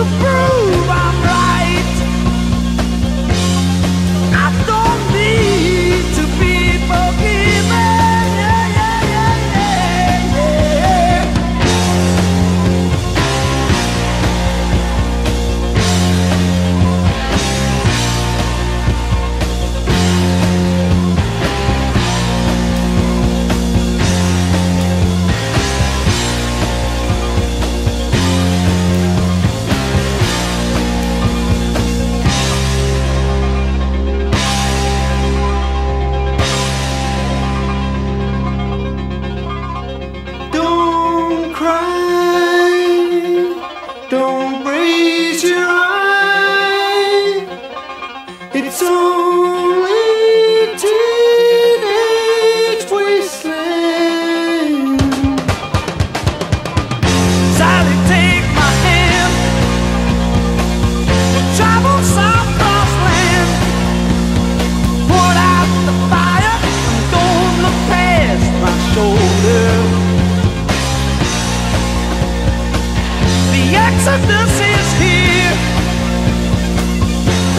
to prove Oh.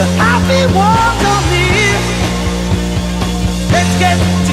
the happy ones on me. Let's get